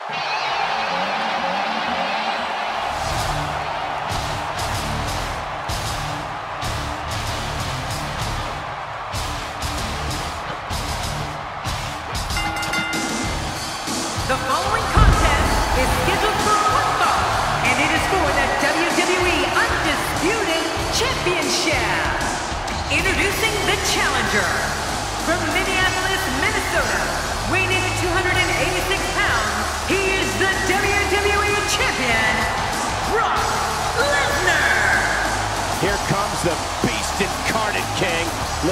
The following contest is scheduled for one fall, and it is for the WWE Undisputed Championship. Introducing the challenger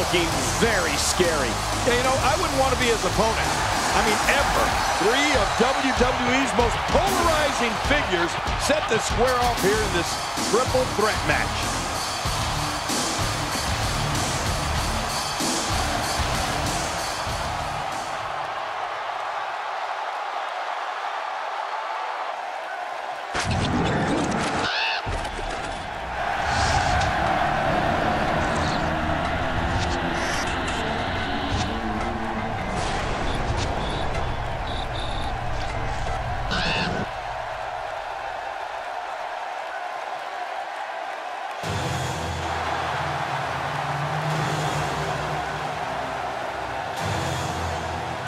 looking very scary. You know, I wouldn't want to be his opponent. I mean, ever. Three of WWE's most polarizing figures set to square off here in this triple threat match.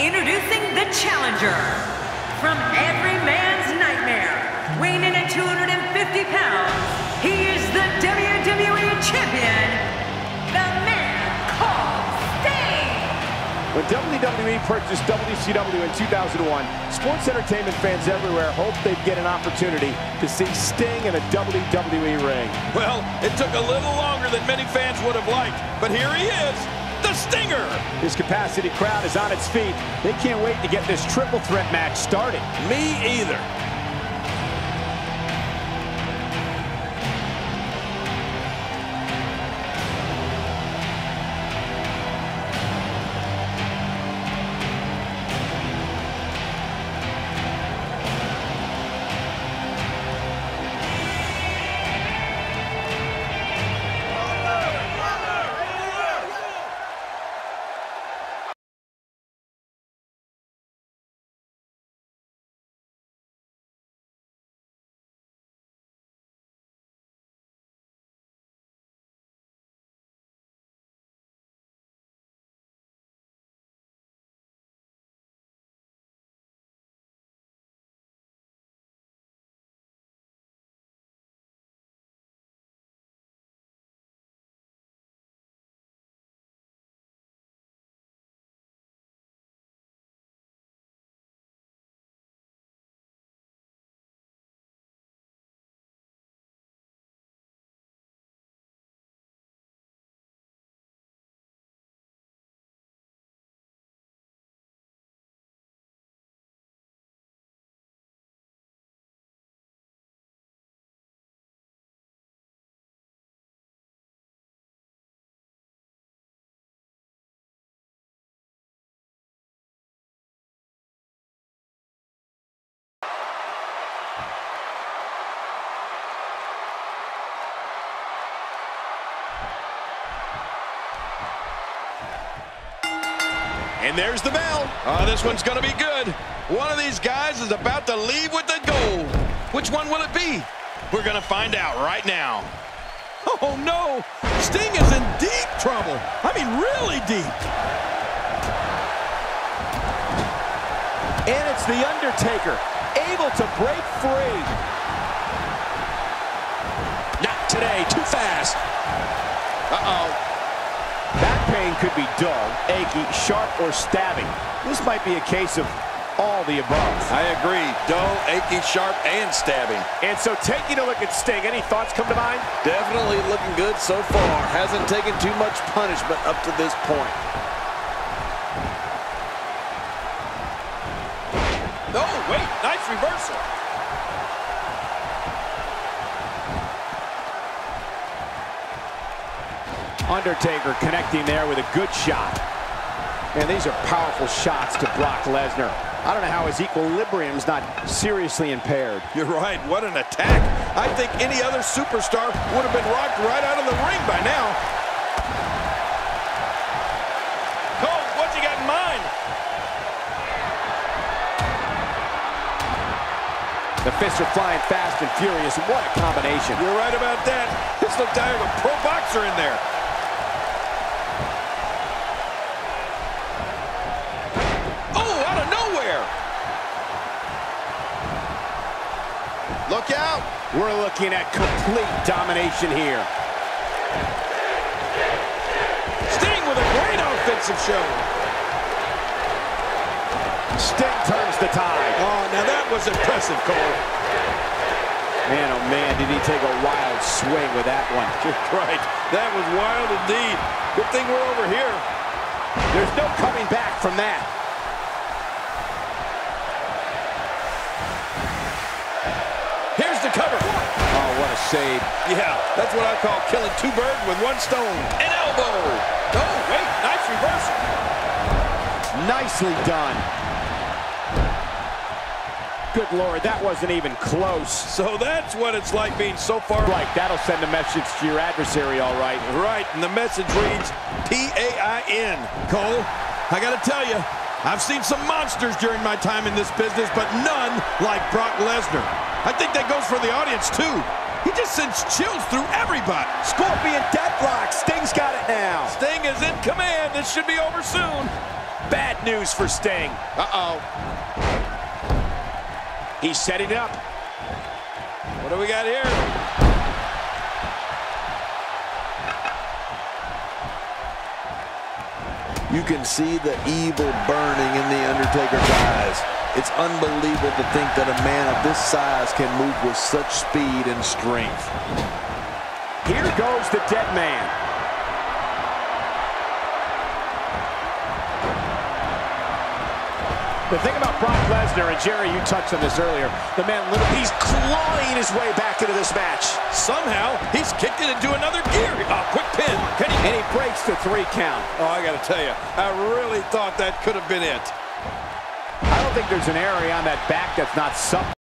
Introducing the challenger from every man's nightmare, weighing in at 250 pounds, he is the WWE Champion, the man called Sting. When WWE purchased WCW in 2001, sports entertainment fans everywhere hoped they'd get an opportunity to see Sting in a WWE ring. Well, it took a little longer than many fans would have liked, but here he is, the Stinger. His capacity crowd is on its feet. They can't wait to get this triple threat match started. Me either. And there's the bell. Oh, this one's going to be good. One of these guys is about to leave with the gold. Which one will it be? We're going to find out right now. Oh, no. Sting is in deep trouble. I mean, really deep. And it's The Undertaker, able to break free. Not today. Too fast. Uh-oh. Pain could be dull, achy, sharp, or stabbing. This might be a case of all the above. I agree. Dull, achy, sharp, and stabbing. And so taking a look at Sting, any thoughts come to mind? Definitely looking good so far. Hasn't taken too much punishment up to this point. Oh, wait. Nice reversal. Undertaker connecting there with a good shot. And these are powerful shots to Brock Lesnar. I don't know how his equilibrium's not seriously impaired. You're right. What an attack. I think any other superstar would have been rocked right out of the ring by now. Cole, what you got in mind? The fists are flying fast and furious. What a combination. You're right about that. This looked like a pro boxer in there. Oh, out of nowhere. Look out. We're looking at complete domination here. Sting with a great offensive show. Sting turns the tide. Oh, now that was impressive, Cole. Man, oh man, did he take a wild swing with that one. Right. That was wild indeed. Good thing we're over here. There's no coming back from that. Save. Yeah, that's what I call killing two birds with one stone. An elbow. Oh, wait, nice reversal. Nicely done. Good Lord, that wasn't even close. So that's what it's like being so far Like, that'll send a message to your adversary, all right. right. And the message reads P-A-I-N. Cole, I got to tell you, I've seen some monsters during my time in this business, but none like Brock Lesnar. I think that goes for the audience, too. He just sends chills through everybody. Scorpion Deathlock. Sting's got it now. Sting is in command. This should be over soon. Bad news for Sting. Uh-oh. He's setting up. What do we got here? You can see the evil burning in The Undertaker's eyes. It's unbelievable to think that a man of this size can move with such speed and strength. Here goes the dead man. The thing about Brock Lesnar, and Jerry, you touched on this earlier, the man literally, he's clawing his way back into this match. Somehow, he's kicked it into another gear. Oh, quick pin. Can he? And he breaks the three count. Oh, I got to tell you, I really thought that could have been it. I don't think there's an area on that back that's not something.